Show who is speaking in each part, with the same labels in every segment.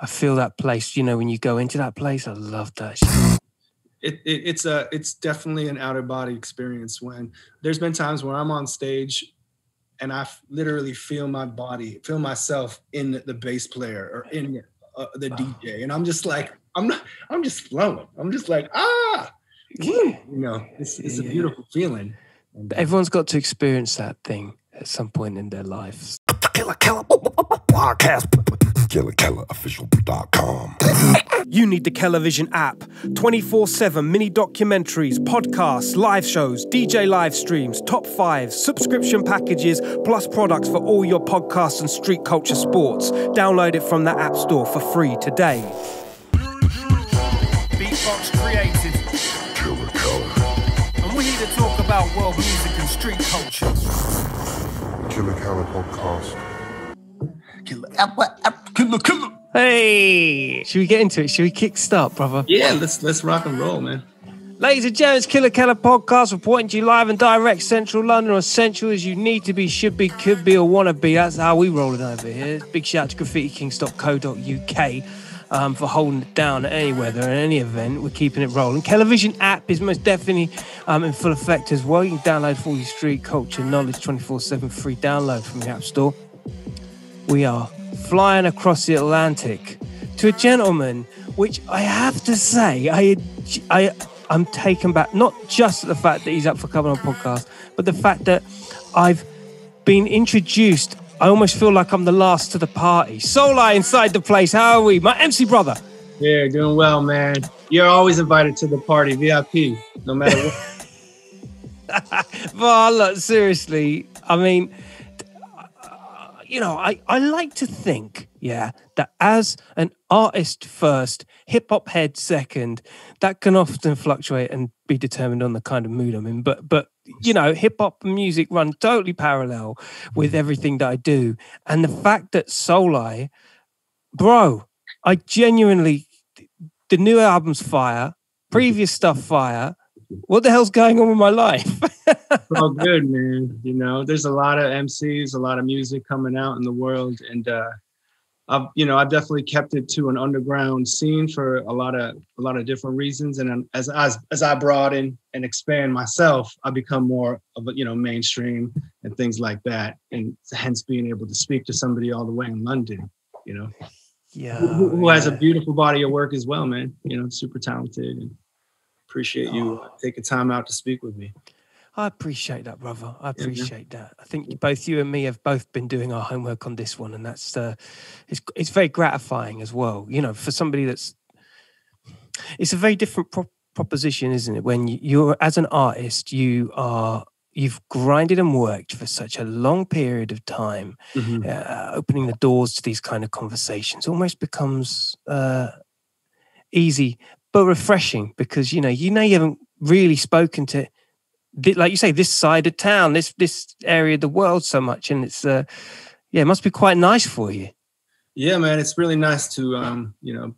Speaker 1: I feel that place. You know, when you go into that place, I love that.
Speaker 2: It, it, it's a it's definitely an outer body experience when there's been times where I'm on stage and I literally feel my body, feel myself in the, the bass player or in uh, the DJ, and I'm just like, I'm not, I'm just flowing. I'm just like, ah, woo, you know, it's, it's a beautiful feeling.
Speaker 1: But everyone's got to experience that thing at some point in their lives.
Speaker 3: Killa Kela podcast. KillaKelaOfficial.com.
Speaker 4: You need the Kelavision app. 24 7 mini documentaries, podcasts, live shows, DJ live streams, top fives, subscription packages, plus products for all your podcasts and street culture sports. Download it from the App Store for free today. Beatbox created.
Speaker 3: Killa Kela.
Speaker 4: And we're here to talk about world music and street culture.
Speaker 3: Killa Kela podcast.
Speaker 2: Killer, killer, killer.
Speaker 1: Hey, should we get into it? Should we kick start, brother?
Speaker 2: Yeah, let's let's rock and roll, man.
Speaker 1: Ladies and gents, Killa Kela podcast reporting to you live and direct Central London or Central as you need to be, should be, could be, or want to be. That's how we roll it over here. Big shout out to graffitikings.co.uk um, for holding it down at any weather and any event. We're keeping it rolling. Kelavision app is most definitely um, in full effect as well. You can download for all your street culture knowledge 24 7 free download from the App Store. We are flying across the Atlantic to a gentleman, which I have to say, I, I, I'm taken back, not just the fact that he's up for coming on podcast, but the fact that I've been introduced. I almost feel like I'm the last to the party. Souleye inside the place. How are we? My MC brother.
Speaker 2: Yeah, doing well, man. You're always invited to the party, VIP, no matter what.
Speaker 1: Well, look, seriously, I mean, you know, I, I like to think, yeah, that as an artist first, hip hop head second, that can often fluctuate and be determined on the kind of mood I'm in. But, but you know, hip hop music run totally parallel with everything that I do. And the fact that Souleye, bro, I genuinely, the new album's fire, mm-hmm. previous stuff fire. What the hell's going on with my life?
Speaker 2: All good, man. You know, there's a lot of MCs, a lot of music coming out in the world, and uh, I've you know I've definitely kept it to an underground scene for a lot of a lot of different reasons. And as as as I broaden and expand myself, I become more of a you know mainstream and things like that, and hence being able to speak to somebody all the way in London. You know,
Speaker 1: yeah.
Speaker 2: who, who has a beautiful body of work as well, man. You know, super talented and appreciate you uh, taking time out to speak with me.
Speaker 1: I appreciate that, brother. I
Speaker 2: Yeah,
Speaker 1: appreciate that. I think both you and me have both been doing our homework on this one, and that's uh, it's it's very gratifying as well. You know, for somebody that's it's a very different pro- proposition, isn't it? When you, you're as an artist, you are you've grinded and worked for such a long period of time, uh, opening the doors to these kind of conversations almost becomes uh, easy but refreshing because you know you know you haven't really spoken to like you say this side of town this this area of the world so much and it's uh yeah it must be quite nice for you
Speaker 2: Yeah, man, it's really nice to um, you know,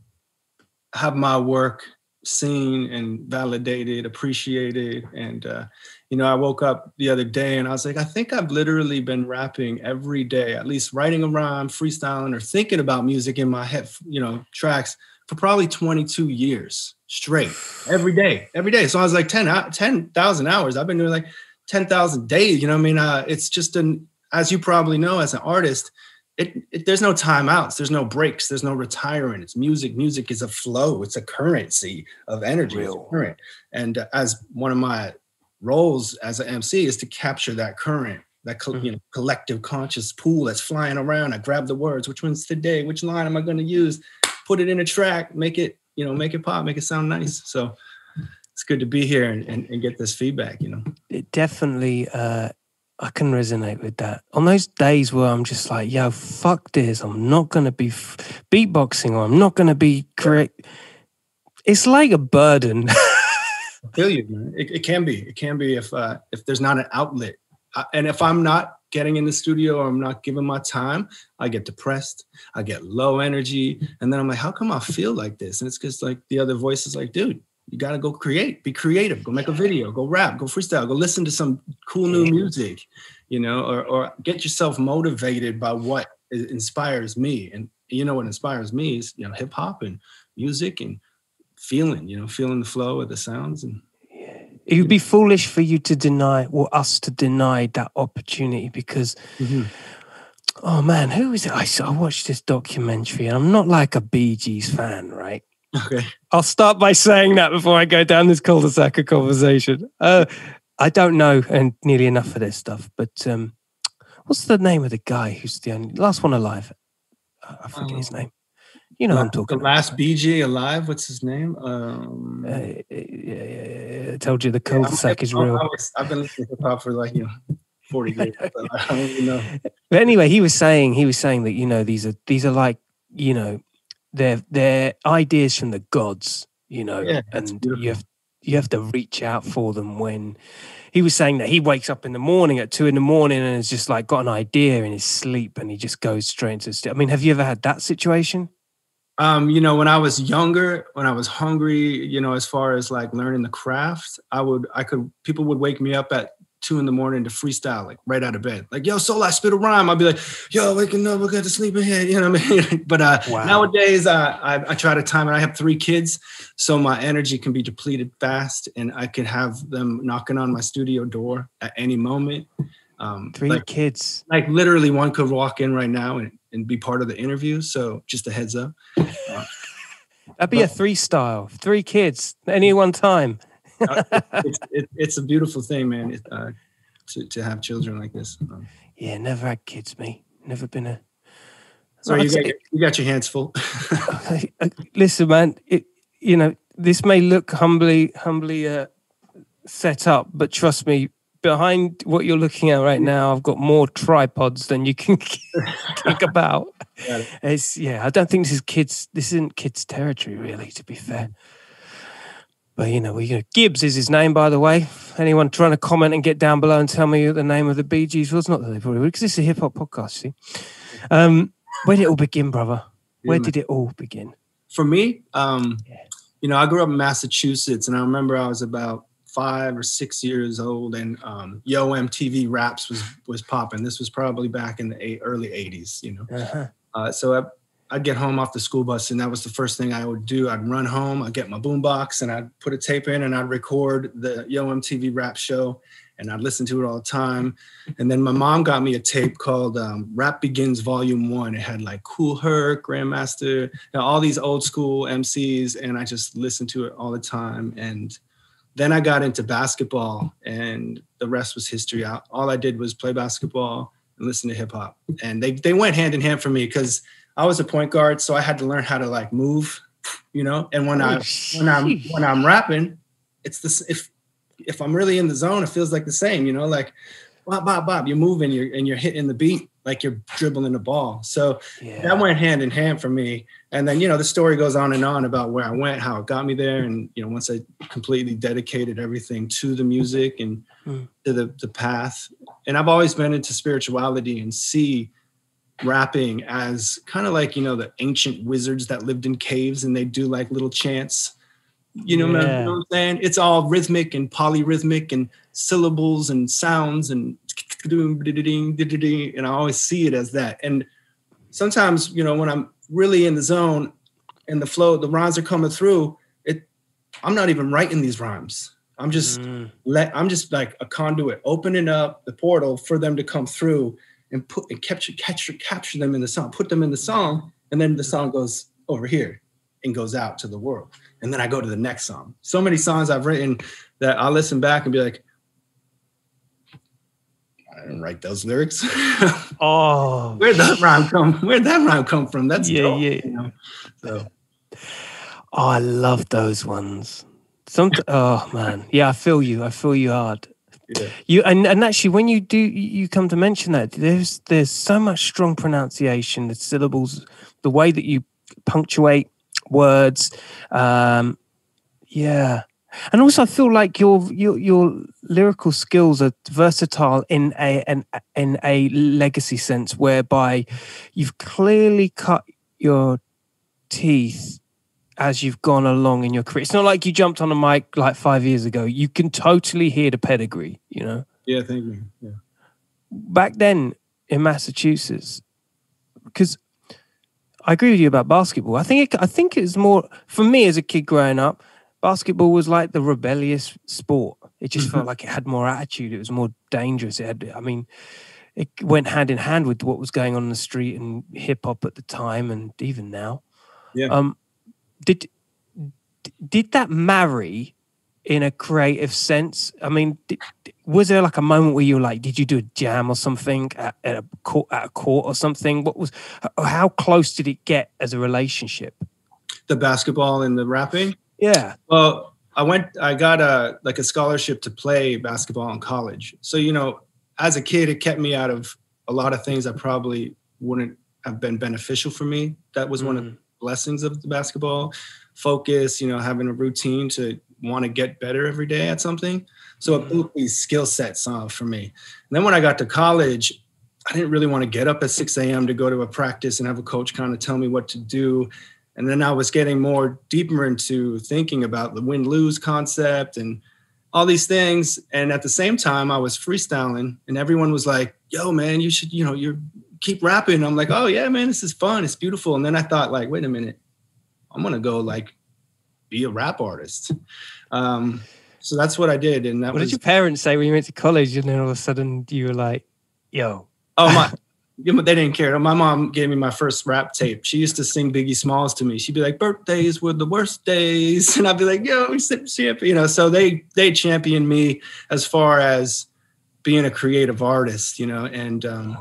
Speaker 2: have my work seen and validated, appreciated. And uh, you know, I woke up the other day and I was like, I think I've literally been rapping every day, at least writing a rhyme, freestyling, or thinking about music in my head, you know, tracks for probably 22 years straight, every day, every day. So I was like 10 hou- 10,000 hours. I've been doing like 10,000 days. You know what I mean? Uh, it's just an, as you probably know, as an artist, it, it there's no timeouts there's no breaks there's no retiring it's music music is a flow it's a currency of energy current and uh, as one of my roles as an mc is to capture that current that co-
Speaker 1: Mhm.
Speaker 2: you know collective conscious pool that's flying around i grab the words which one's today which line am i going to use put it in a track make it you know make it pop make it sound nice so it's good to be here and, and, and get this feedback you know
Speaker 1: it definitely uh I can resonate with that. On those days where I'm just like, yo, fuck this. I'm not going to be f- beatboxing or I'm not going to be correct. It's like a burden.
Speaker 2: I feel you, man. It, it can be. It can be if uh, if there's not an outlet, uh, and if I'm not getting in the studio or I'm not giving my time, I get depressed. I get low energy, and then I'm like, how come I feel like this? And it's because like the other voice is like, dude, you gotta go create, be creative, go make a video, go rap, go freestyle, go listen to some cool new music, you know, or or get yourself motivated by what inspires me. And you know what inspires me is you know hip hop and music and feeling, you know, feeling the flow of the sounds and
Speaker 1: It would be foolish for you to deny or us to deny that opportunity because,
Speaker 2: Mhm.
Speaker 1: oh man, who is it? I, saw- I watched this documentary and I'm not like a Bee Gees fan, right?
Speaker 2: okay.
Speaker 1: I'll start by saying that before I go down this cul-de-sac of conversation. Uh, I don't know and nearly enough for this stuff, but um, what's the name of the guy who's the only last one alive? I forget his
Speaker 2: Um,
Speaker 1: name. You know I'm talking the
Speaker 2: last
Speaker 1: about.
Speaker 2: BG alive, what's his name? Um
Speaker 1: Uh, yeah, yeah, yeah. I told you the
Speaker 2: yeah, I'm-
Speaker 1: cul-de-sac is real.
Speaker 2: Was- I've been listening to hip hop for like, you know, 40 years. but I don't even know.
Speaker 1: But anyway, he was saying he was saying that you know these are these are like you know they're they're ideas from the gods, you know,
Speaker 2: Yeah,
Speaker 1: and you have you have to reach out for them when he was saying that he wakes up in the morning at two in the morning and has just like got an idea in his sleep and he just goes straight into. st- I mean, have you ever had that situation?
Speaker 2: Um, you know, when I was younger, when I was hungry, you know, as far as like learning the craft, I would, I could, people would wake me up at two in the morning to freestyle, like right out of bed. Like, yo, Soul, I spit a rhyme. I'd be like, yo, waking up, I got to sleep ahead. You know what I mean? but uh,
Speaker 1: Wow.
Speaker 2: nowadays, uh, I, I try to time it. I have three kids, so my energy can be depleted fast and I can have them knocking on my studio door at any moment. Um,
Speaker 1: Three
Speaker 2: like,
Speaker 1: kids.
Speaker 2: like literally one could walk in right now and, and be part of the interview. So just a heads up.
Speaker 1: That'd be a three style. Three kids any one time.
Speaker 2: it's, it, it's a beautiful thing, man. It, uh, to to have children like this. Um,
Speaker 1: Yeah, never had kids. Me, never been a.
Speaker 2: so you got, you got your hands full.
Speaker 1: Uh, listen, man. It, you know, this may look humbly, humbly uh, set up, but trust me, behind what you're looking at right now, I've got more tripods than you can think about.
Speaker 2: It.
Speaker 1: It's yeah. I don't think this is kids. This isn't kids' territory, really. To be fair. But you know, we you know, Gibbs is his name, by the way. Anyone trying to comment and get down below and tell me what the name of the Bee Gees was? Not that they probably would, because this is a hip hop podcast. See, um, where did it all begin, brother? Where
Speaker 2: Yeah,
Speaker 1: did it all begin?
Speaker 2: For me, um,
Speaker 1: Yeah.
Speaker 2: you know, I grew up in Massachusetts, and I remember I was about five or six years old, and um, Yo MTV Raps was was popping. This was probably back in the eight, early '80s, you know.
Speaker 1: Uh-huh.
Speaker 2: Uh, so I, I'd get home off the school bus, and that was the first thing I would do. I'd run home, I'd get my boombox, and I'd put a tape in, and I'd record the Yo MTV Rap Show, and I'd listen to it all the time. And then my mom got me a tape called um, Rap Begins Volume One. It had like Kool Herc, Grandmaster, all these old school MCs, and I just listened to it all the time. And then I got into basketball, and the rest was history. I, all I did was play basketball and listen to hip hop, and they they went hand in hand for me because I was a point guard, so I had to learn how to like move, you know. And when oh, I
Speaker 1: Oh,
Speaker 2: when I'm when I'm rapping, it's this if if I'm really in the zone, it feels like the same, you know, like bop bop bop, you're moving, you're and you're hitting the beat like you're dribbling the ball. So
Speaker 1: Yeah.
Speaker 2: that went hand in hand for me. And then, you know, the story goes on and on about where I went, how it got me there. And, you know, once I completely dedicated everything to the music and
Speaker 1: Mm.
Speaker 2: to the, the path. And I've always been into spirituality and see rapping as kind of like, you know, the ancient wizards that lived in caves and they do like little chants. You know, what
Speaker 1: Yeah.
Speaker 2: you know what I'm saying? It's all rhythmic and polyrhythmic and syllables and sounds and and I always see it as that. And sometimes, you know, when I'm really in the zone and the flow, the rhymes are coming through, it I'm not even writing these rhymes. I'm just
Speaker 1: Mm.
Speaker 2: let I'm just like a conduit, opening up the portal for them to come through and put and capture capture capture them in the song, put them in the song, and then the song goes over here and goes out to the world. And then I go to the next song. So many songs I've written that I listen back and be like, I didn't write those lyrics.
Speaker 1: Oh,
Speaker 2: Where'd that rhyme come? Where'd that rhyme come from? That's
Speaker 1: Yeah,
Speaker 2: dope,
Speaker 1: yeah.
Speaker 2: You know? So
Speaker 1: oh, I love those ones. Some, oh man, yeah, I feel you. I feel you hard.
Speaker 2: yeah.
Speaker 1: You and, and actually, when you do, you come to mention that there's there's so much strong pronunciation, the syllables, the way that you punctuate words. Um, yeah, and also I feel like your your your lyrical skills are versatile in a an in a legacy sense, whereby you've clearly cut your teeth as you've gone along in your career. It's not like you jumped on a mic like five years ago. You can totally hear the pedigree, you know.
Speaker 2: Yeah, thank you. Yeah.
Speaker 1: Back then in Massachusetts, because I agree with you about basketball. I think it, I think it's more for me as a kid growing up. Basketball was like the rebellious sport. It just felt like it had more attitude. It was more dangerous. It had, I mean, it went hand in hand with what was going on in the street and hip hop at the time, and even now.
Speaker 2: Yeah.
Speaker 1: Um, did did that marry in a creative sense? I mean, did, was there like a moment where you were like, did you do a jam or something at, at a court at a court or something? What was how close did it get as a relationship?
Speaker 2: The basketball and the rapping.
Speaker 1: Yeah.
Speaker 2: Well, I went. I got a like a scholarship to play basketball in college. So you know, as a kid, it kept me out of a lot of things that probably wouldn't have been beneficial for me. That was one of the blessings of the basketball focus. You know, having a routine to want to get better every day at something. So it built these skill sets uh, for me. And then when I got to college, I didn't really want to get up at 6 a.m. to go to a practice and have a coach kind of tell me what to do. And then I was getting more deeper into thinking about the win lose concept and all these things. And at the same time, I was freestyling, and everyone was like, yo, man, you should, you know, you're keep rapping. I'm like, oh, yeah, man, this is fun. It's beautiful. And then I thought, like, wait a minute, I'm going to go like be a rap artist. Um, so that's what I did. And that
Speaker 1: What
Speaker 2: was,
Speaker 1: did your parents say when you went to college and then all of a sudden you were like, yo,
Speaker 2: Oh my! they didn't care. My mom gave me my first rap tape. She used to sing Biggie Smalls to me. She'd be like, "Birthdays were the worst days," and I'd be like, "Yo, we sent champion," you know. So they they championed me as far as being a creative artist, you know, and um,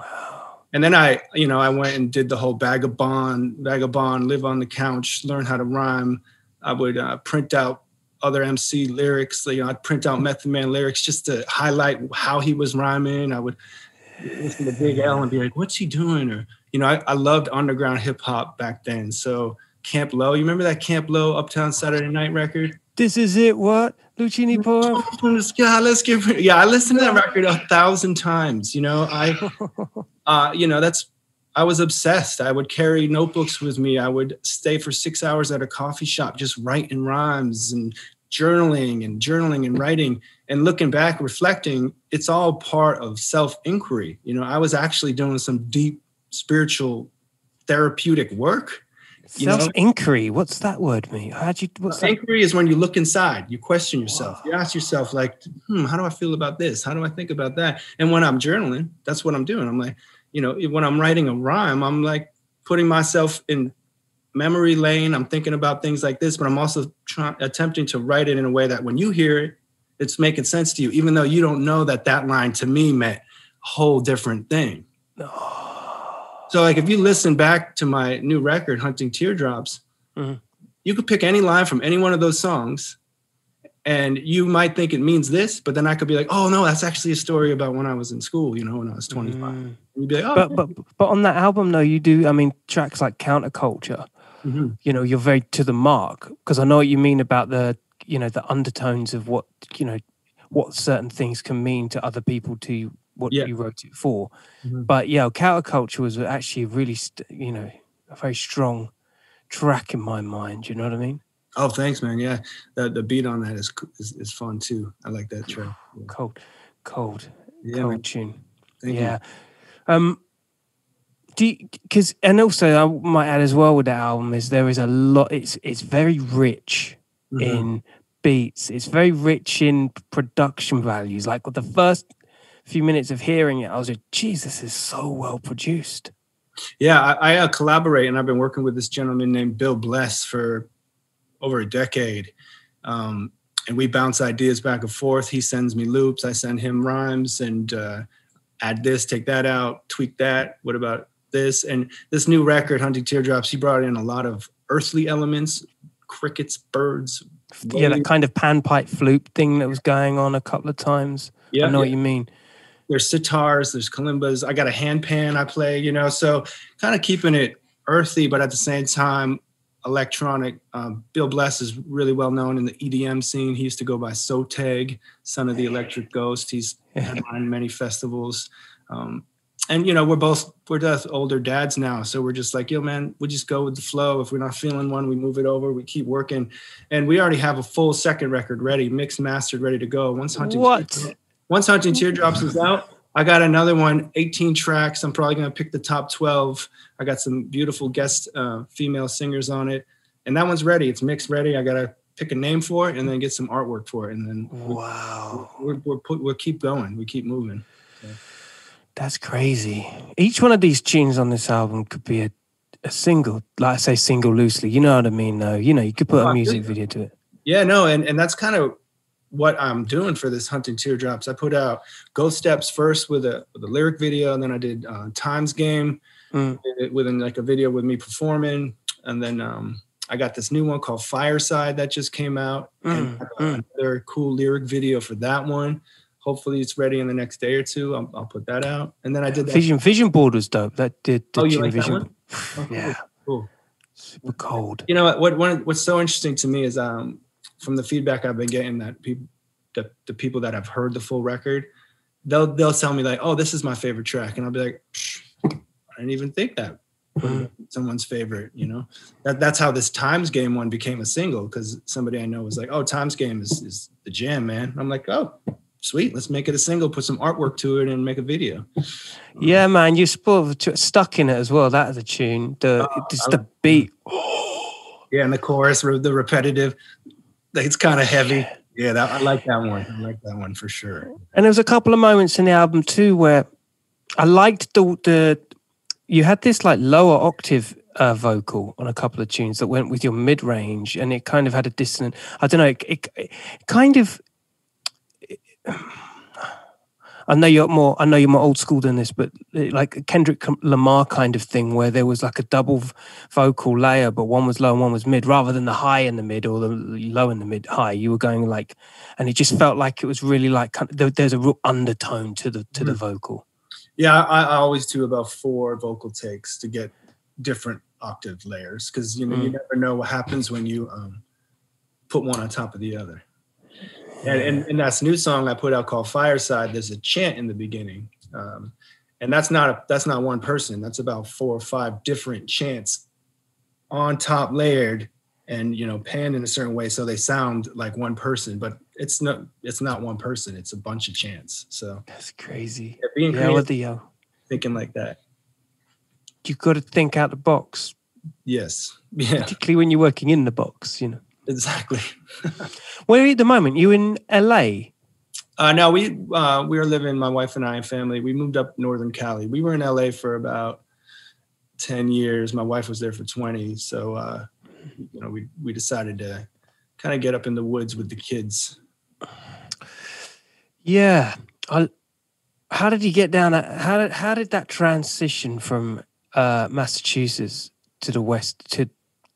Speaker 2: and then I, you know, I went and did the whole vagabond, vagabond, live on the couch, learn how to rhyme. I would uh, print out other MC lyrics. You know, I'd print out Method Man lyrics just to highlight how he was rhyming. I would listen to Big L and be like, "What's he doing?" Or you know, I, I loved underground hip hop back then. So Camp Lo, you remember that Camp Lo Uptown Saturday Night record?
Speaker 1: this is it. What? Lucini Poor?
Speaker 2: Up from the sky, let's get rid- yeah. I listened to that record a thousand times. You know, I, uh, you know, that's I was obsessed. I would carry notebooks with me. I would stay for six hours at a coffee shop just writing rhymes and journaling and journaling and writing and looking back, reflecting. It's all part of self inquiry. You know, I was actually doing some deep spiritual therapeutic work.
Speaker 1: Self inquiry. What's that word mean? How'd you, what's?
Speaker 2: Inquiry is when you look inside, you question yourself. You ask yourself, like, hmm, how do I feel about this? How do I think about that? And when I'm journaling, that's what I'm doing. I'm like, you know, when I'm writing a rhyme, I'm like putting myself in memory lane. I'm thinking about things like this, but I'm also trying attempting to write it in a way that when you hear it, it's making sense to you, even though you don't know that that line to me meant a whole different thing. So, like, if you listen back to my new record, Hunting Teardrops,
Speaker 1: Mhm.
Speaker 2: you could pick any line from any one of those songs, and you might think it means this, but then I could be like, oh, no, that's actually a story about when I was in school, you know, when I was 25.
Speaker 1: Mm.
Speaker 2: You'd be like, oh,
Speaker 1: But, but but on that album though, you do. I mean, tracks like Counterculture.
Speaker 2: Mhm.
Speaker 1: You know, you're very to the mark because I know what you mean about the you know the undertones of what you know what certain things can mean to other people to what
Speaker 2: Yeah.
Speaker 1: you wrote it for.
Speaker 2: Mhm.
Speaker 1: But yeah, Counterculture was actually really st- you know a very strong track in my mind. You know what I mean?
Speaker 2: oh, thanks, man. Yeah, the, the beat on that is, is is fun too. I like that track. Yeah,
Speaker 1: Cold, cold,
Speaker 2: yeah
Speaker 1: cold
Speaker 2: man.
Speaker 1: tune.
Speaker 2: Thank you.
Speaker 1: yeah. Um, do because and also I might add as well with that album is there is a lot. It's it's very rich
Speaker 2: Mhm.
Speaker 1: in beats. It's very rich in production values. Like with the first few minutes of hearing it, I was like, Jesus, is so well produced.
Speaker 2: Yeah, I, I uh, collaborate, and I've been working with this gentleman named Bill Bless for over a decade. Um, and we bounce ideas back and forth. He sends me loops, I send him rhymes, and uh, add this, take that out, tweak that. What about this? And this new record, Hunting Teardrops, he brought in a lot of earthly elements, crickets, birds.
Speaker 1: Yeah, that kind of panpipe flute thing that was going on a couple of times.
Speaker 2: yeah,
Speaker 1: I know
Speaker 2: yeah.
Speaker 1: what you mean.
Speaker 2: there's sitars, there's kalimbas. I got a handpan I play, you know, so kind of keeping it earthy, but at the same time, electronic. Um, Bill Bless is really well known in the EDM scene. He used to go by Soteg, son of the Electric Ghost. He's headlined many festivals. Um, and you know, we're both we're both older dads now, so we're just like, yo, man, we just go with the flow. If we're not feeling one, we move it over. We keep working, and we already have a full second record ready, mixed, mastered, ready to go. Once hunting,
Speaker 1: What?
Speaker 2: once hunting teardrops is out, I got another one, 18 tracks. I'm probably gonna pick the top 12. I got some beautiful guest uh, female singers on it, and that one's ready. It's mixed ready. I gotta pick a name for it and then get some artwork for it, and then
Speaker 1: Wow.
Speaker 2: we're, we're put, we'll keep going. We keep moving.
Speaker 1: That's crazy. Each one of these tunes on this album could be a, a single. Like I say single loosely. You know what I mean though. You know, you could put
Speaker 2: Oh,
Speaker 1: a music video to it.
Speaker 2: Yeah, no, and and that's kind of what I'm doing for this hunting teardrops. I put out Ghost Steps first with a with a lyric video, and then I did uh, Times Game
Speaker 1: Mm.
Speaker 2: within like a video with me performing, and then um, I got this new one called Fireside that just came out, and
Speaker 1: Mm,
Speaker 2: I have
Speaker 1: mm.
Speaker 2: another cool lyric video for that one. Hopefully, it's ready in the next day or two. I'll, I'll put that out, and then I did that.
Speaker 1: Vision Vision Board was dope. That did the
Speaker 2: Oh, you like that one? Oh, cool,
Speaker 1: Yeah,
Speaker 2: cool.
Speaker 1: super cold.
Speaker 2: You know what? What one, what's so interesting to me is um, from the feedback I've been getting that people, the, the people that have heard the full record, they'll they'll tell me like, "Oh, this is my favorite track," and I'll be like, "I didn't even think that."
Speaker 1: Mhm.
Speaker 2: Someone's favorite, you know. That that's how this Times Game one became a single because somebody I know was like, "Oh, Times Game is is the jam, man." I'm like, "Oh, sweet, let's make it a single, put some artwork to it, and make a video."
Speaker 1: Yeah, man, you spoiled stuck in it as well. That is a tune. The
Speaker 2: Oh,
Speaker 1: just
Speaker 2: I
Speaker 1: the beat.
Speaker 2: Yeah, and the chorus, the repetitive, it's kind of heavy. Yeah, that, I like that one. I like that one for sure.
Speaker 1: And there was a couple of moments in the album too where I liked the the you had this like lower octave uh, vocal on a couple of tunes that went with your mid range, and it kind of had a dissonant. I don't know. It, it, it kind of. I know you're more. I know you're more old school than this, but uh, like Kendrick Lamar kind of thing, where there was like a double vocal layer, but one was low and one was mid, rather than the high in the mid or the low in the mid high. You were going like, and it just felt like it was really like there's a real undertone to the to the vocal.
Speaker 2: Yeah, I, I always do about four vocal takes to get different octave layers because you know you
Speaker 1: Mm.
Speaker 2: never know what happens when you um, put one on top of the other. And, and in that new song I put out called Fireside, there's a chant in the beginning, um, and that's not a, that's not one person. That's about four or five different chants on top layered and you know panned in a certain way so they sound like one person, but it's not it's not one person. It's a bunch of chants. So
Speaker 1: That's crazy.
Speaker 2: yeah, being
Speaker 1: Yeah,
Speaker 2: creative,
Speaker 1: with the
Speaker 2: thinking like that.
Speaker 1: you got to think out the box,
Speaker 2: Yes. Yeah,
Speaker 1: particularly when you're working in the box. You know,
Speaker 2: exactly.
Speaker 1: where are you at the moment? You in LA?
Speaker 2: Uh, no, we uh, we were living, my wife and I and family. We moved up Northern Cali. We were in LA for about ten years. My wife was there for twenty. So uh, you know, we we decided to kind of get up in the woods with the kids.
Speaker 1: Yeah. I, how did you get down? That, how did how did that transition from uh, Massachusetts to the west to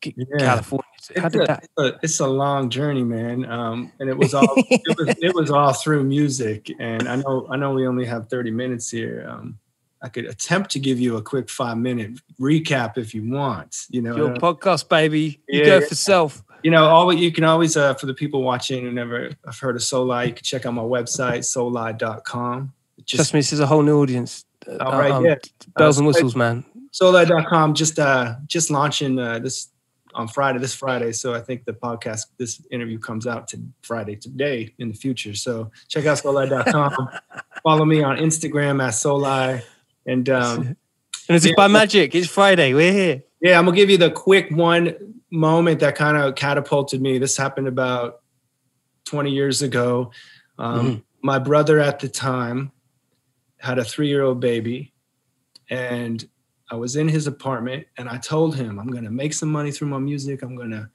Speaker 2: Yeah.
Speaker 1: California? How
Speaker 2: It's
Speaker 1: did
Speaker 2: a,
Speaker 1: that?
Speaker 2: it's a- it's a long journey, man. Um, and it was all it was it was all through music. And I know I know we only have thirty minutes here. Um, I could attempt to give you a quick five minute recap if you want. You know,
Speaker 1: Your podcast, baby. You
Speaker 2: Yeah,
Speaker 1: go for self.
Speaker 2: you know, all you can always uh, for the people watching who never have heard of Souleye, you can check out my website, souleye.com.
Speaker 1: Trust me, this is a whole new audience. Uh,
Speaker 2: All right,
Speaker 1: um,
Speaker 2: yeah.
Speaker 1: Bells and
Speaker 2: Uh,
Speaker 1: whistles, man.
Speaker 2: souleye.com just uh just launching uh, this on Friday, this Friday. So I think the podcast, this interview comes out to Friday today in the future. So check out souleye.com. Follow me on Instagram at souleye. And um,
Speaker 1: And it's
Speaker 2: yeah.
Speaker 1: by magic. It's Friday. We're here.
Speaker 2: Yeah, I'm gonna give you the quick one moment that kind of catapulted me. This happened about 20 years ago. Um,
Speaker 1: Mhm.
Speaker 2: My brother at the time had a three year old baby, and I was in his apartment, and I told him, I'm gonna make some money through my music. I'm gonna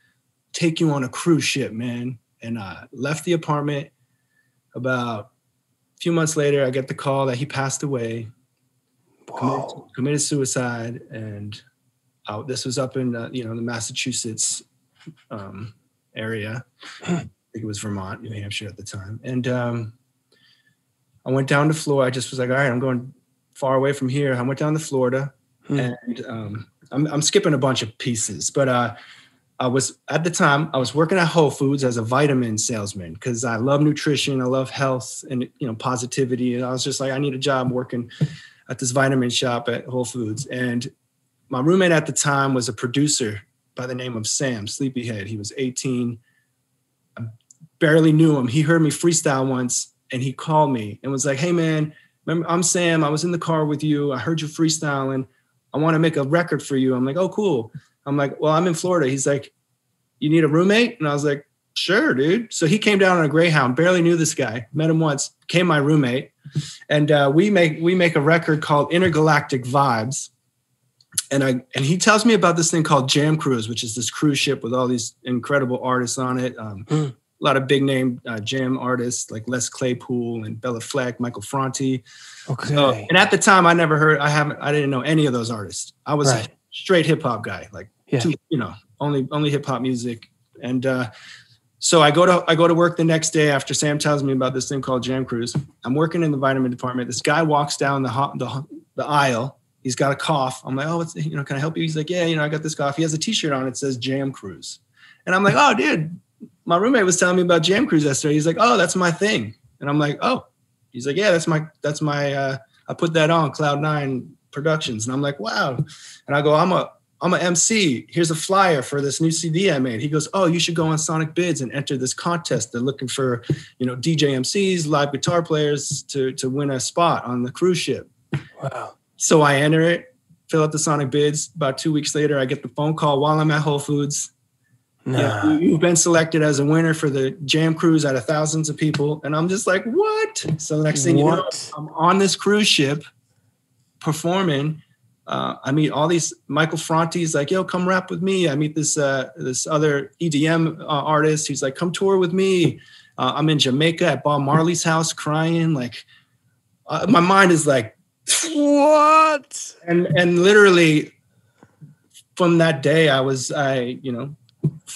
Speaker 2: take you on a cruise ship, man. And I left the apartment. About a few months later, I get the call that he passed away. Committed, committed suicide and uh, this was up in uh, you know the massachusetts um, area. I think it was vermont new hampshire at the time. And um, i went down to florida. I just was like all right i'm going far away from here. I went down to florida
Speaker 1: Hmm.
Speaker 2: and um, I'm, I'm skipping a bunch of pieces but uh, I was at the time I was working at Whole Foods as a vitamin salesman because I love nutrition, I love health and you know positivity. And I was just like, I need a job working at this vitamin shop at Whole Foods. And my roommate at the time was a producer by the name of Sam Sleepyhead. He was 18. I barely knew him. He heard me freestyle once and he called me and was like, Hey man, remember, I'm Sam. I was in the car with you. I heard you freestyling. I want to make a record for you. I'm like, oh, cool. I'm like, well, I'm in Florida. He's like, you need a roommate? And I was like, sure, dude. So he came down on a Greyhound. Barely knew this guy. Met him once. Became my roommate, and uh, we make we make a record called Intergalactic Vibes. And I and he tells me about this thing called Jam Cruise, which is this cruise ship with all these incredible artists on it. Um,
Speaker 1: Mm.
Speaker 2: A lot of big name uh, jam artists like Les Claypool and Béla Fleck, Michael Franti.
Speaker 1: Okay.
Speaker 2: Uh, and at the time, I never heard. I haven't. I didn't know any of those artists. I was
Speaker 1: Right.
Speaker 2: a straight hip hop guy, like
Speaker 1: Yeah.
Speaker 2: two, you know, only only hip hop music. And uh, so I go to I go to work the next day after Sam tells me about this thing called Jam Cruise. I'm working in the vitamin department. This guy walks down the ho- the, the aisle. He's got a cough. I'm like, oh, what's you know, can I help you? He's like, yeah, you know, I got this cough. He has a T-shirt on. It says Jam Cruise, and I'm like, oh, dude, my roommate was telling me about Jam Cruise yesterday. He's like, oh, that's my thing, and I'm like, oh, he's like, yeah, that's my that's my. uh I put that on Cloud Nine Productions, and I'm like, wow. And I go, I'm a I'm a MC. Here's a flyer for this new CD I made. He goes, oh, you should go on Sonicbids and enter this contest. They're looking for, you know, DJ MCs, live guitar players to to win a spot on the cruise ship.
Speaker 1: wow.
Speaker 2: So I enter it, fill out the Sonicbids. About two weeks later, I get the phone call while I'm at Whole Foods.
Speaker 1: Nah.
Speaker 2: Yeah, you- you've been selected as a winner for the Jam Cruise out of thousands of people, and I'm just like, what? So the next thing you know, I'm on this cruise ship performing. Uh, I meet all these Michael Franti's like, yo, come rap with me. I meet this uh, this other EDM uh, artist. He's like, come tour with me. Uh, I'm in Jamaica at Bob Marley's house crying. Like, uh, my mind is like,
Speaker 1: What?
Speaker 2: and and literally from that day, I was I you know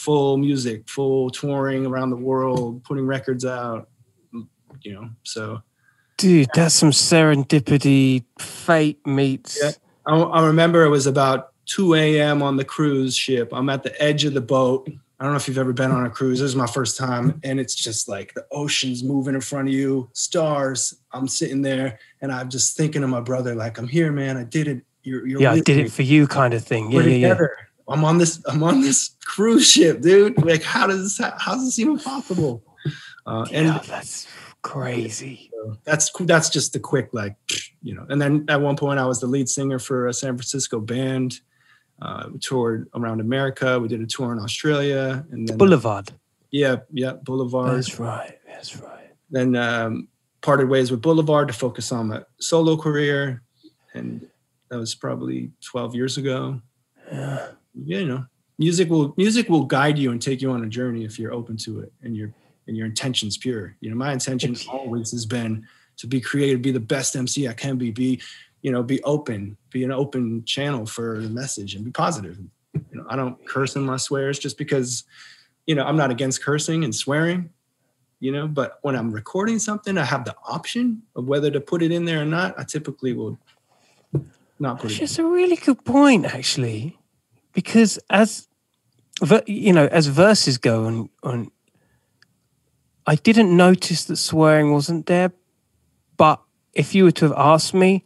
Speaker 2: full music, full touring around the world, putting records out. You know, so
Speaker 1: Dude, that's some serendipity. Fate meets.
Speaker 2: Yeah. I, I remember it was about 2 a.m. on the cruise ship. I'm at the edge of the boat. I don't know if you've ever been on a cruise. This is my first time. And it's just like the ocean's moving in front of you, stars. I'm sitting there and I'm just thinking of my brother, like, I'm here, man. I did it. You're, you're
Speaker 1: Yeah, I did
Speaker 2: me.
Speaker 1: it for you, kind of thing. Yeah, yeah, yeah.
Speaker 2: I'm on this. I'm on this cruise ship, dude. Like, how does this? How's this even possible? Uh, and
Speaker 1: Yeah, that's crazy.
Speaker 2: that's that's just the quick like you know and then at one point i was the lead singer for a san francisco band uh, we toured around america we did a tour in australia and then
Speaker 1: Boulevard.
Speaker 2: yeah yeah boulevard
Speaker 1: That's right. That's right.
Speaker 2: then um, parted ways with boulevard to focus on my solo career and that was probably 12 years ago
Speaker 1: Yeah.
Speaker 2: Yeah, you know music will music will guide you and take you on a journey if you're open to it and your and your intention's pure. You know my intention always has been to be creative be the best mc i can be be you know be open be an open channel for the message and be positive. You know i don't curse in my swears just because you know i'm not against cursing and swearing you know but when i'm recording something i have the option of whether to put it in there or not. I typically will not put
Speaker 1: It's
Speaker 2: it in.
Speaker 1: just a really good point, actually, because as you know, as verses go on, on, I didn't notice that swearing wasn't there. But if you were to have asked me,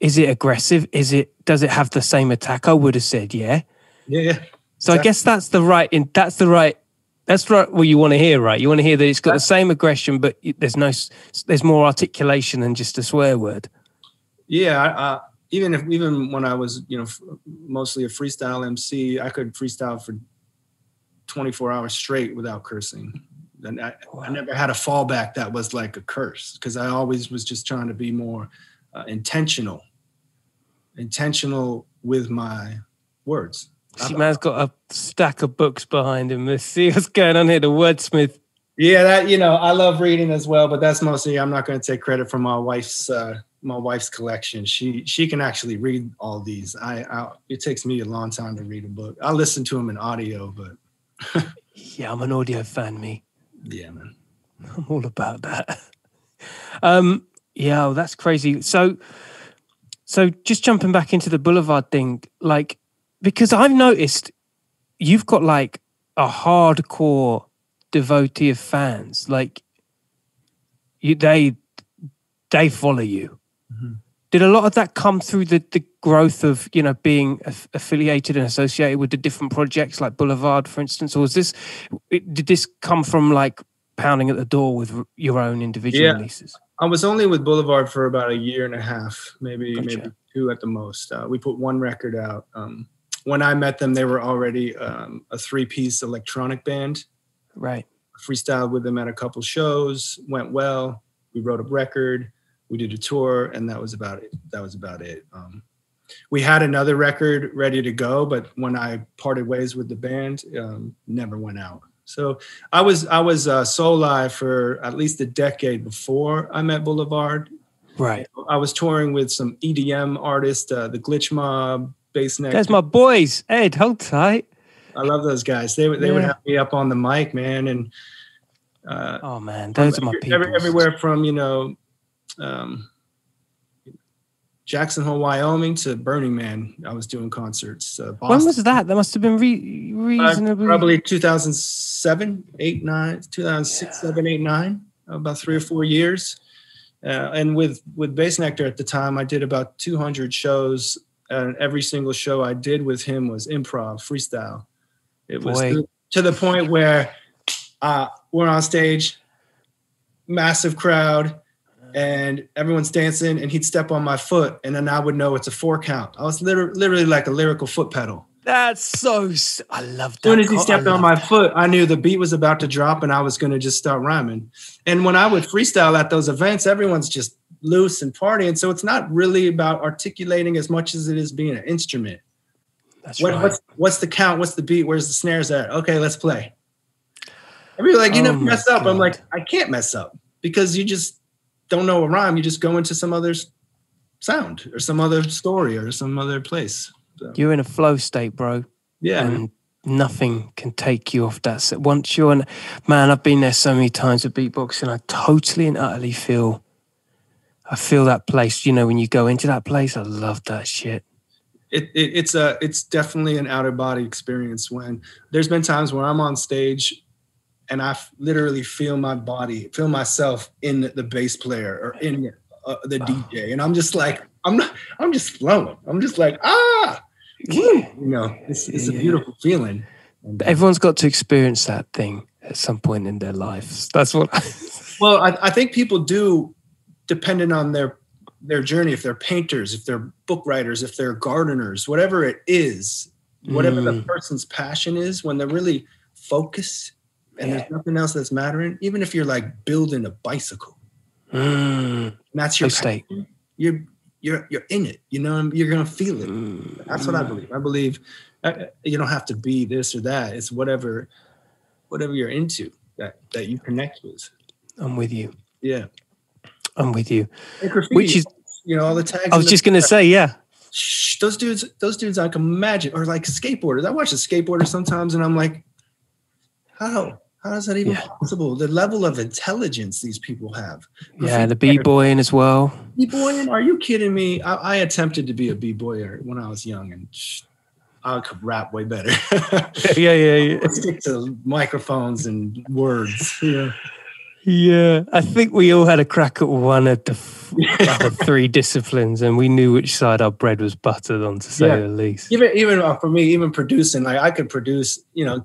Speaker 1: is it aggressive? Is it? Does it have the same attack? I would have said yeah.
Speaker 2: yeah yeah
Speaker 1: So I guess that's the right. In that's the right. That's right. What you want to hear, right? You want to hear that it's got the same aggression, but there's no. There's more articulation than just a swear word.
Speaker 2: yeah I, I, even if even when i was you know f- mostly a freestyle mc i could freestyle for 24 hours straight without cursing and I, I never had a fallback that was like a curse because i always was just trying to be more uh, intentional intentional with my words
Speaker 1: See, man's got a stack of books behind him. Let's see what's going on here. The wordsmith.
Speaker 2: yeah that you know i love reading as well but that's mostly i'm not going to take credit for my wife's uh my wife's collection she she can actually read all these i, I it takes me a long time to read a book i listen to them in audio but
Speaker 1: Yeah, I'm an audio fan, me.
Speaker 2: yeah man
Speaker 1: I'm all about that. Um, yeah, oh, that's crazy. So, so just jumping back into the Boulevard thing, like, because I've noticed you've got like a hardcore devotee of fans. Like, you they they follow you. Did a lot of that come through the the growth of you know being aff- affiliated and associated with the different projects like Boulevard, for instance, or was this did this come from like pounding at the door with your own individual
Speaker 2: Yeah.
Speaker 1: releases?
Speaker 2: I was only with Boulevard for about a year and a half, maybe
Speaker 1: Gotcha.
Speaker 2: maybe two at the most. Uh, we put one record out. Um, when I met them, they were already um, a three-piece electronic band.
Speaker 1: Right.
Speaker 2: Freestyled with them at a couple shows, went well. We wrote a record, we did a tour, and that was about it. That was about it. Um, we had another record ready to go, but when I parted ways with the band, um, never went out. So I was I was uh, Souleye for at least a decade before I met Boulevard.
Speaker 1: Right.
Speaker 2: I was touring with some EDM artists, uh, the Glitch Mob, Bass Neck.
Speaker 1: There's my boys. Ed, hold tight.
Speaker 2: I love those guys. They would they would have me up on the mic, man, and uh,
Speaker 1: Oh man, those are my people.
Speaker 2: every, everywhere from you know um, Jackson Hole, Wyoming to Burning Man. I was doing concerts. Uh,
Speaker 1: When was that? That must have been re-
Speaker 2: Uh,
Speaker 1: reasonably.
Speaker 2: probably 2007, 8, 9, 2006, 7, 8, 9, about three or four years. Uh, and with with Bass Nectar at the time, I did about 200 shows, and every single show I did with him was improv, freestyle. It was
Speaker 1: Boy.
Speaker 2: to, to the point where uh, we're on stage, massive crowd, and everyone's dancing, and he'd step on my foot, and then I would know it's a four count. I was literally, literally like a lyrical foot pedal.
Speaker 1: That's so. I love that.
Speaker 2: As soon as he stepped on my
Speaker 1: that.
Speaker 2: foot, I knew the beat was about to drop and I was going to just start rhyming. And when I would freestyle at those events, everyone's just loose and partying. So it's not really about articulating as much as it is being an instrument.
Speaker 1: That's
Speaker 2: What,
Speaker 1: right.
Speaker 2: what's, what's the count? What's the beat? Where's the snares at? Okay, let's play. Everybody's like, you
Speaker 1: Oh
Speaker 2: never mess up. I'm like, I can't mess up because you just don't know a rhyme. You just go into some other sound or some other story or some other place. So,
Speaker 1: You're in a flow state, bro.
Speaker 2: yeah.
Speaker 1: and nothing can take you off that. set. Once you're in, man, I've been there so many times with beatboxing. I totally and utterly feel, I feel that place. You know, when you go into that place, I love that shit.
Speaker 2: it, it it's a it's definitely an out of body experience when there's been times where I'm on stage and I literally feel my body, feel myself in the, the bass player or in uh, the DJ, and I'm just like I'm not I'm just flowing. I'm just like ah, woo, you know, it's it's a
Speaker 1: Yeah.
Speaker 2: beautiful feeling. And, uh,
Speaker 1: Everyone's got to experience that thing at some point in their lives. That's what.
Speaker 2: Well, I, I think people do, depending on their their journey. If they're painters, if they're book writers, if they're gardeners, whatever it is, whatever the
Speaker 1: Mm.
Speaker 2: person's passion is, when they're really focused and
Speaker 1: Yeah.
Speaker 2: there's nothing else that's mattering. Even if you're like building a bicycle,
Speaker 1: Mm,
Speaker 2: that's your
Speaker 1: state.
Speaker 2: you're you're you're in it. You know, you're gonna feel it.
Speaker 1: mm,
Speaker 2: That's what I believe. I believe uh, you don't have to be this or that. It's whatever whatever you're into that that you connect with.
Speaker 1: I'm with you.
Speaker 2: Yeah.
Speaker 1: I'm with you. Which is,
Speaker 2: you know, all the tags.
Speaker 1: I was just gonna say, yeah.
Speaker 2: Shh, those dudes, those dudes, I can imagine, or like skateboarders. I watch a skateboarder sometimes, and I'm like, how? How is that even
Speaker 1: Yeah.
Speaker 2: possible? The level of intelligence these people have.
Speaker 1: Yeah, the b boying as well.
Speaker 2: B-boying? Are you kidding me? I, I attempted to be a b-boyer when I was young, and I could rap way better.
Speaker 1: yeah, yeah, yeah.
Speaker 2: I stick to microphones and words. Yeah.
Speaker 1: Yeah, I think we all had a crack at one of the three disciplines, and we knew which side our bread was buttered on, to say
Speaker 2: Yeah.
Speaker 1: the least.
Speaker 2: even even uh, for me, even producing, like I could produce, you know,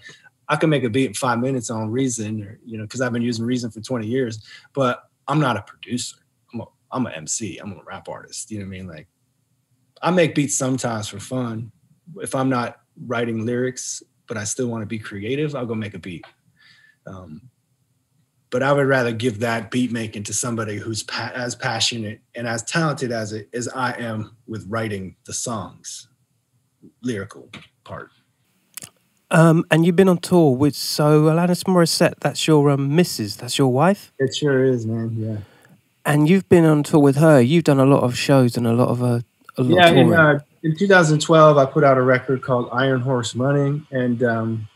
Speaker 2: I can make a beat in five minutes on Reason, or you know, because I've been using Reason for twenty years. But I'm not a producer. I'm a I'm an MC. I'm a rap artist. You know what I mean? Like, I make beats sometimes for fun. If I'm not writing lyrics, but I still want to be creative, I'll go make a beat. Um, but I would rather give that beat making to somebody who's pa- as passionate and as talented as it as I am with writing the songs lyrical part.
Speaker 1: Um, and you've been on tour with so Alanis Morissette. That's your um, missus. That's your wife.
Speaker 2: It sure is, man. Yeah.
Speaker 1: And you've been on tour with her. You've done a lot of shows and a lot of uh, a lot
Speaker 2: Yeah.
Speaker 1: of
Speaker 2: In, uh, in 2012, I put out a record called Iron Horse Running, and um,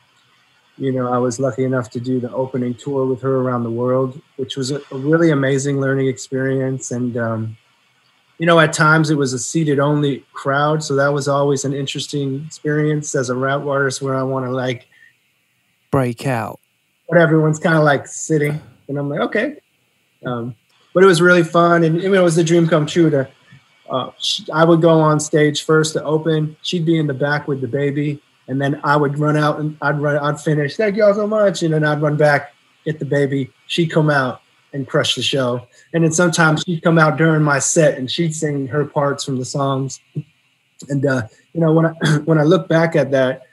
Speaker 2: you know, I was lucky enough to do the opening tour with her around the world, which was a, a really amazing learning experience. And um, you know, at times it was a seated only crowd, so that was always an interesting experience as a rap artist, where I want to like
Speaker 1: Break out.
Speaker 2: but everyone's kind of like sitting, and I'm like, okay. Um, but it was really fun, and it was a dream come true. To uh, sh I would go on stage first to open. She'd be in the back with the baby, and then I would run out and I'd run, I'd finish. Thank y'all so much, and then I'd run back, get the baby. She'd come out, and crush the show. And then sometimes she'd come out during my set and she'd sing her parts from the songs. And uh, you know, when I when I look back at that,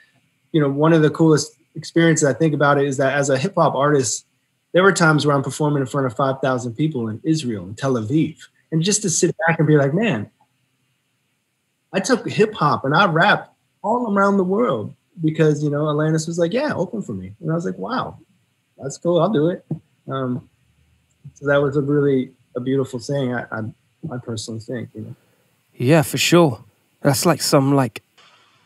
Speaker 2: you know, one of the coolest experiences I think about it is that as a hip hop artist, there were times where I'm performing in front of 5,000 people in Israel and Tel Aviv. And just to sit back and be like, man, I took hip hop and I rap all around the world because, you know, Alanis was like, yeah, open for me. And I was like, wow, that's cool. I'll do it. Um, so that was a really a beautiful thing. I, I, I personally think, you know.
Speaker 1: Yeah, for sure. That's like some like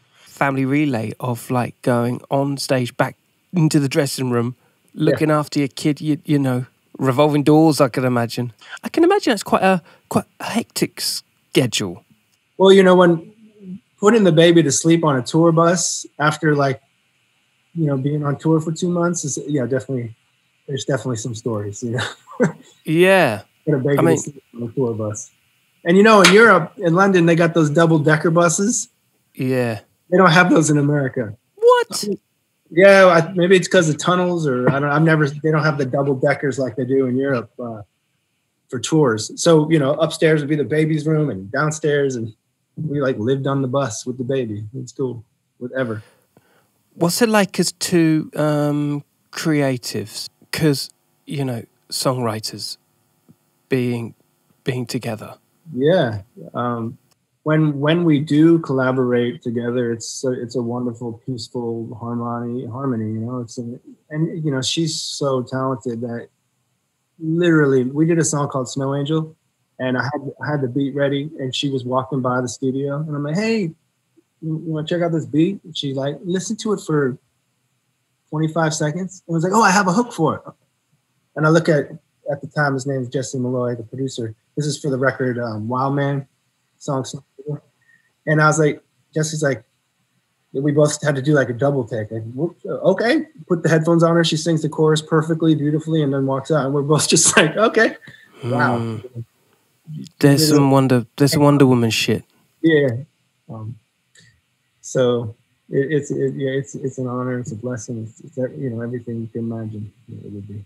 Speaker 1: family relay of like going on stage back into the dressing room, looking after your kid. You you know, revolving doors. I can imagine. I can imagine it's quite a quite a hectic schedule.
Speaker 2: Well, you know, when putting the baby to sleep on a tour bus after like, you know, being on tour for two months is yeah, definitely. There's definitely some stories, you know.
Speaker 1: Yeah.
Speaker 2: Put a baby
Speaker 1: I mean-
Speaker 2: to sleep on a tour bus. And you know, in Europe, in London, they got those double decker buses.
Speaker 1: Yeah.
Speaker 2: They don't have those in America.
Speaker 1: What?
Speaker 2: Yeah, I, maybe it's because of tunnels, or I don't. I've never. They don't have the double deckers like they do in Europe uh, for tours. So you know, upstairs would be the baby's room, and downstairs, and we like lived on the bus with the baby. It's cool. Whatever.
Speaker 1: What's it like as two um, creatives? Because you know, songwriters being being together.
Speaker 2: Yeah. Um, when when we do collaborate together, it's a, it's a wonderful, peaceful harmony. Harmony, you know. It's and you know she's so talented that literally we did a song called Soul Angel, and I had I had the beat ready, and she was walking by the studio, and I'm like, hey, you, want to check out this beat? And she like listen to it for 25 seconds, and I was like, oh, I have a hook for it. And I look at at the time his name is Jesse Malloy, the producer. This is for the record um, Wild Man song. And I was like, Jesse's like, we both had to do like a double take. Like, okay, put the headphones on her. She sings the chorus perfectly, beautifully, and then walks out. And we're both just like, okay, wow,
Speaker 1: Hmm. There's some Wonder. There's some Wonder Woman shit.
Speaker 2: yeah. Um, so it, it's it, yeah, it's it's an honor. It's a blessing. It's, it's you know everything you can imagine it would be.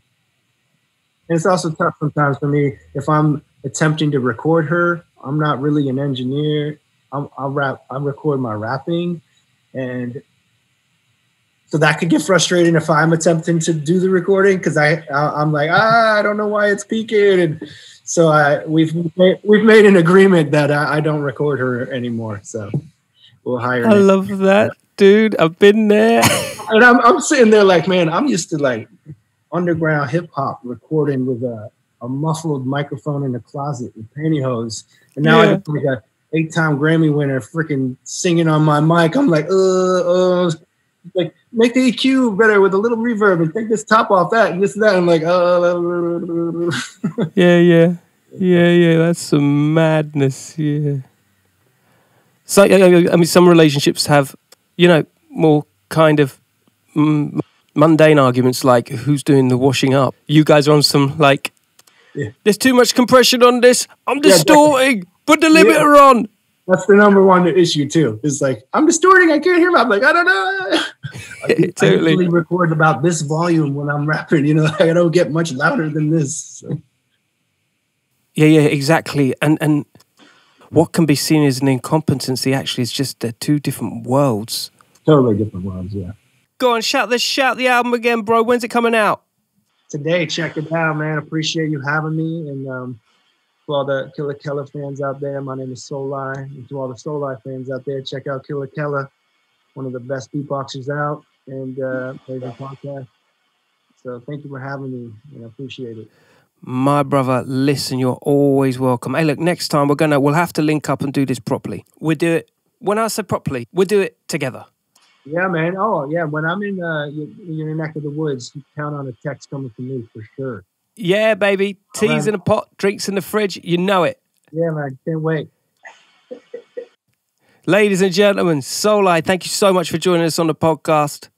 Speaker 2: And it's also tough sometimes for me if I'm attempting to record her. I'm not really an engineer. I'm, I'll rap. I record my rapping, and so that could get frustrating if I'm attempting to do the recording because I, I I'm like ah I don't know why it's peaking and so I we've made, we've made an agreement that I, I don't record her anymore. So we'll hire.
Speaker 1: I love that, dude. I've been there.
Speaker 2: and I'm, I'm sitting there like, man, I'm used to like underground hip hop recording with a, a muffled microphone in the closet with pantyhose. And now I
Speaker 1: Yeah.
Speaker 2: got like a eight time Grammy winner freaking singing on my mic. I'm like, uh, uh, like make the EQ better with a little reverb and take this top off that and this and that. I'm like, uh,
Speaker 1: yeah, yeah, yeah, yeah. That's some madness. Yeah. So I mean, some relationships have, you know, more kind of mm, mundane arguments like who's doing the washing up. You guys are on some like,
Speaker 2: Yeah.
Speaker 1: there's too much compression on this. I'm
Speaker 2: Yeah,
Speaker 1: distorting. Put the limiter on.
Speaker 2: that's the number one issue too. Is like, I'm distorting. I can't hear. I'm like, I don't know. I
Speaker 1: totally.
Speaker 2: usually record about this volume when I'm rapping. You know, I don't get much louder than this. So.
Speaker 1: Yeah, yeah, exactly. And and what can be seen as an incompetency actually is just they're two different worlds.
Speaker 2: Totally different worlds, yeah.
Speaker 1: Go on, shout this, shout the album again, bro. When's it coming out?
Speaker 2: Today, check it out, man. Appreciate you having me. And um, to all the Killa Kela fans out there, my name is Souleye. And to all the Souleye fans out there, check out Killa Kela, one of the best beatboxers out, and uh, a podcast. So thank you for having me, and I appreciate it.
Speaker 1: My brother, listen, you're always welcome. Hey, look, next time we're gonna we'll have to link up and do this properly. We'll do it when I say properly, we'll do it together.
Speaker 2: Yeah, man. Oh, yeah. When I'm in uh, your, your neck of the woods, you count on a text coming from me for sure.
Speaker 1: Yeah, baby. Teas
Speaker 2: Alright.
Speaker 1: in a pot, drinks in the fridge, you know it.
Speaker 2: Yeah, man. Can't wait.
Speaker 1: Ladies and gentlemen, Souleye, thank you so much for joining us on the podcast.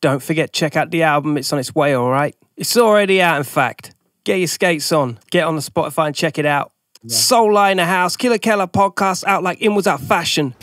Speaker 1: Don't forget, check out the album. It's on its way, all right? It's already out, in fact. Get your skates on, get on the Spotify and check it out. Souleye in the house, Killa Kela podcast out like in was out fashion.